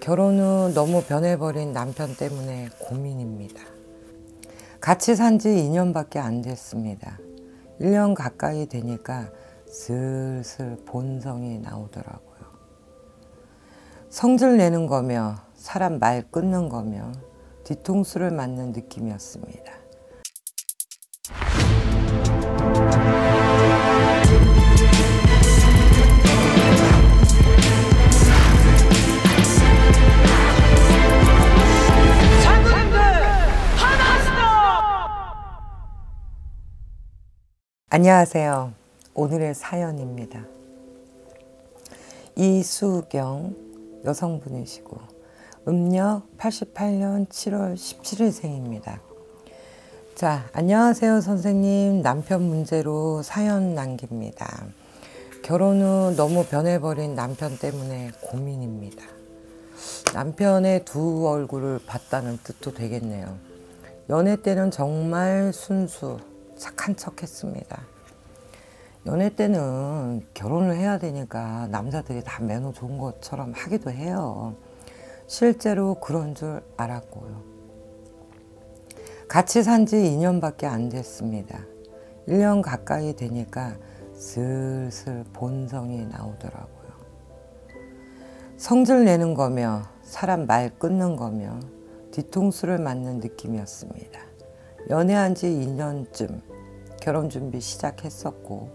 결혼 후 너무 변해버린 남편 때문에 고민입니다. 같이 산 지 2년밖에 안 됐습니다. 1년 가까이 되니까 슬슬 본성이 나오더라고요. 성질 내는 거며 사람 말 끊는 거며 뒤통수를 맞는 느낌이었습니다. 안녕하세요. 오늘의 사연입니다. 이수경 여성분이시고 음력 88년 7월 17일 생입니다. 자, 안녕하세요 선생님. 남편 문제로 사연 남깁니다. 결혼 후 너무 변해버린 남편 때문에 고민입니다. 남편의 두 얼굴을 봤다는 뜻도 되겠네요. 연애 때는 정말 순수, 착한 척 했습니다. 연애 때는 결혼을 해야 되니까 남자들이 다 매너 좋은 것처럼 하기도 해요. 실제로 그런 줄 알았고요. 같이 산 지 2년밖에 안 됐습니다. 1년 가까이 되니까 슬슬 본성이 나오더라고요. 성질 내는 거며 사람 말 끊는 거며 뒤통수를 맞는 느낌이었습니다. 연애한 지 2년쯤 결혼 준비 시작했었고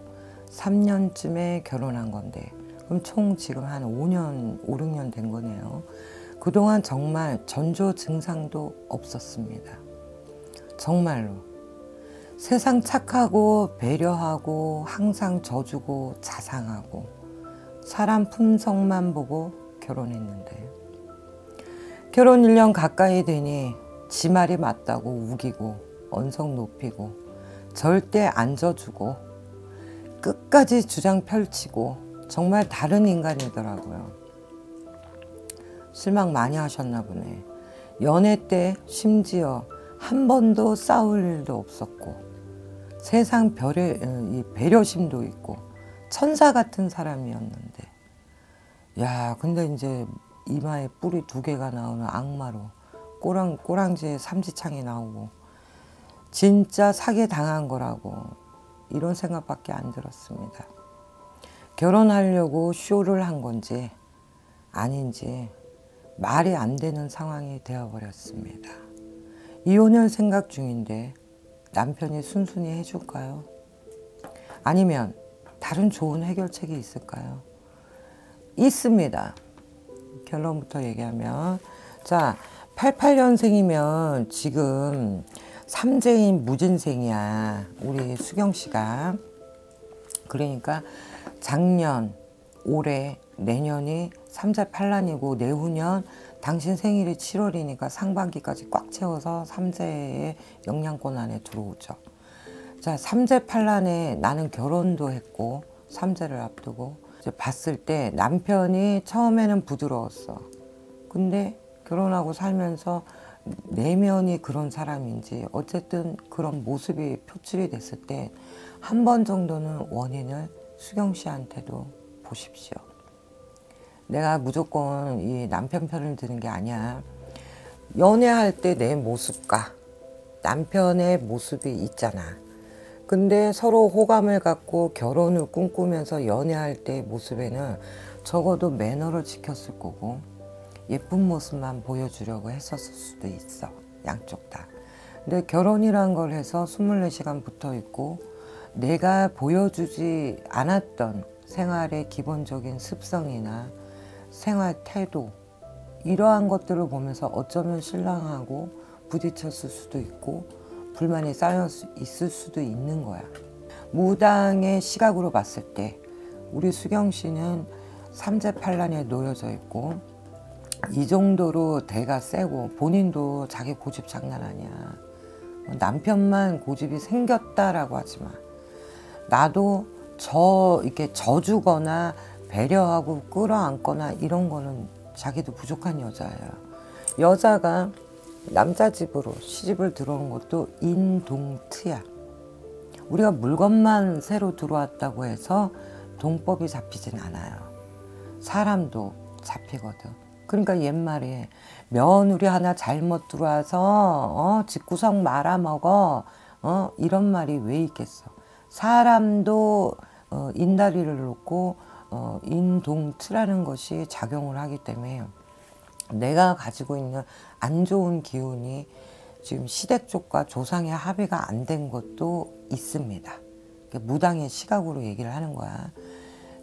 3년쯤에 결혼한 건데 그럼 총 지금 한 5년, 5, 6년 된 거네요. 그동안 정말 전조 증상도 없었습니다. 정말로. 세상 착하고 배려하고 항상 져주고 자상하고 사람 품성만 보고 결혼했는데 결혼 1년 가까이 되니 지 말이 맞다고 우기고 언성 높이고 절대 안 져주고 끝까지 주장 펼치고 정말 다른 인간이더라고요. 실망 많이 하셨나 보네. 연애 때 심지어 한 번도 싸울 일도 없었고 세상 별의 이 배려심도 있고 천사 같은 사람이었는데 야 근데 이제 이마에 뿔이 두 개가 나오는 악마로 꼬랑 꼬랑지에 삼지창이 나오고 진짜 사기 당한 거라고 이런 생각밖에 안 들었습니다. 결혼하려고 쇼를 한 건지 아닌지 말이 안 되는 상황이 되어버렸습니다. 이혼을 생각 중인데 남편이 순순히 해줄까요? 아니면 다른 좋은 해결책이 있을까요? 있습니다. 결론부터 얘기하면 자 88년생이면 지금 삼재인 무진생이야. 우리 수경 씨가. 그러니까 작년, 올해, 내년이 삼재팔란이고 내후년 당신 생일이 7월이니까 상반기까지 꽉 채워서 삼재의 영양권 안에 들어오죠. 자, 삼재팔란에 나는 결혼도 했고 삼재를 앞두고 봤을 때 남편이 처음에는 부드러웠어. 근데 결혼하고 살면서 내면이 그런 사람인지 어쨌든 그런 모습이 표출이 됐을 때 한 번 정도는 원인을 수경 씨한테도 보십시오. 내가 무조건 이 남편 편을 드는 게 아니야. 연애할 때 내 모습과 남편의 모습이 있잖아. 근데 서로 호감을 갖고 결혼을 꿈꾸면서 연애할 때 모습에는 적어도 매너를 지켰을 거고 예쁜 모습만 보여주려고 했었을 수도 있어. 양쪽 다. 근데 결혼이란 걸 해서 24시간 붙어 있고 내가 보여주지 않았던 생활의 기본적인 습성이나 생활 태도 이러한 것들을 보면서 어쩌면 실랑하고 부딪혔을 수도 있고 불만이 쌓여 있을 수도 있는 거야. 무당의 시각으로 봤을 때 우리 수경 씨는 삼재팔란에 놓여져 있고 이 정도로 대가 세고 본인도 자기 고집 장난 아니야. 남편만 고집이 생겼다라고 하지 마. 나도 저 이렇게 져주거나 배려하고 끌어안거나 이런 거는 자기도 부족한 여자예요. 여자가 남자 집으로 시집을 들어온 것도 인동트야. 우리가 물건만 새로 들어왔다고 해서 동법이 잡히진 않아요. 사람도 잡히거든. 그러니까 옛말에 며느리 하나 잘못 들어와서 어, 집구석 말아먹어 어, 이런 말이 왜 있겠어. 사람도 어, 인다리를 놓고 어, 인동트라는 것이 작용을 하기 때문에 내가 가지고 있는 안 좋은 기운이 지금 시댁 쪽과 조상의 합의가 안 된 것도 있습니다. 무당의 시각으로 얘기를 하는 거야.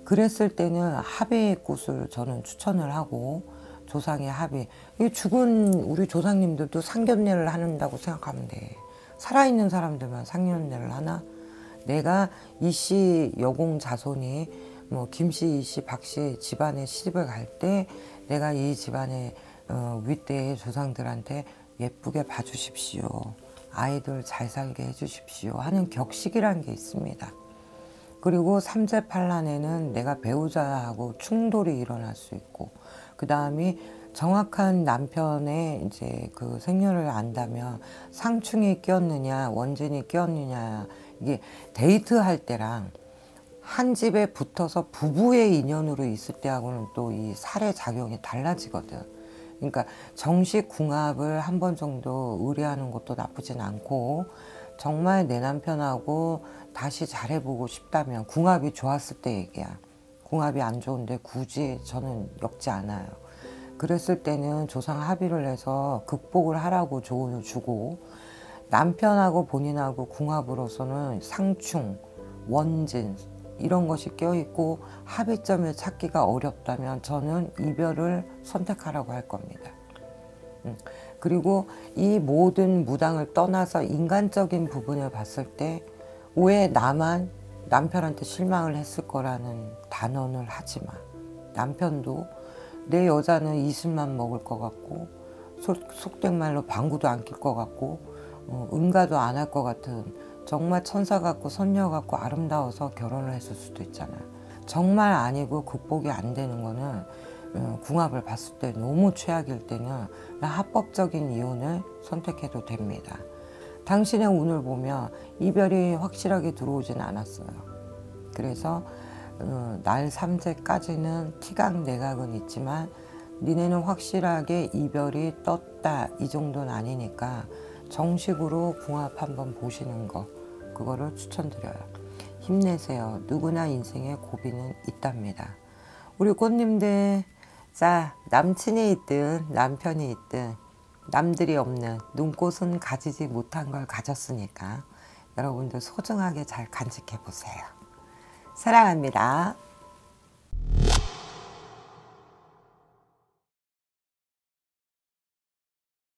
그랬을 때는 합의의 꽃을 저는 추천을 하고 조상의 합의. 죽은 우리 조상님들도 상견례를 한다고 생각하면 돼. 살아있는 사람들만 상견례를 하나? 내가 이 씨 여공 자손이 뭐 김씨, 이씨, 박씨 집안에 시집을 갈 때 내가 이 집안의 어, 윗대의 조상들한테 예쁘게 봐주십시오. 아이들 잘 살게 해주십시오. 하는 격식이란 게 있습니다. 그리고 삼재팔란에는 내가 배우자하고 충돌이 일어날 수 있고, 그 다음이 정확한 남편의 이제 그 생년을 안다면 상충이 끼었느냐, 원진이 끼었느냐, 이게 데이트할 때랑 한 집에 붙어서 부부의 인연으로 있을 때하고는 또 이 살의 작용이 달라지거든. 그러니까 정식 궁합을 한 번 정도 의뢰하는 것도 나쁘진 않고 정말 내 남편하고 다시 잘해보고 싶다면 궁합이 좋았을 때 얘기야. 궁합이 안 좋은데 굳이 저는 엮지 않아요. 그랬을 때는 조상 합의를 해서 극복을 하라고 조언을 주고 남편하고 본인하고 궁합으로서는 상충, 원진 이런 것이 껴있고 합의점을 찾기가 어렵다면 저는 이별을 선택하라고 할 겁니다. 음, 그리고 이 모든 무당을 떠나서 인간적인 부분을 봤을 때 왜 나만 남편한테 실망을 했을 거라는 단언을 하지 마. 남편도 내 여자는 이슬만 먹을 것 같고 속, 된 말로 방구도 안 낄 것 같고 어, 응가도 안 할 것 같은 정말 천사 같고 선녀 같고 아름다워서 결혼을 했을 수도 있잖아요. 정말 아니고 극복이 안 되는 거는 어, 궁합을 봤을 때 너무 최악일 때는 합법적인 이혼을 선택해도 됩니다. 당신의 운을 보면 이별이 확실하게 들어오진 않았어요. 그래서 어, 날 3세까지는 티각 내각은 있지만 니네는 확실하게 이별이 떴다 이 정도는 아니니까 정식으로 궁합 한번 보시는 거 그거를 추천드려요. 힘내세요. 누구나 인생에 고비는 있답니다. 우리 꽃님들 자 남친이 있든 남편이 있든 남들이 없는 눈꽃은 가지지 못한 걸 가졌으니까 여러분들 소중하게 잘 간직해 보세요. 사랑합니다.